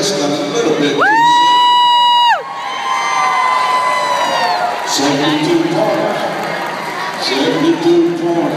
wrestling a little bit too. So we do. So do.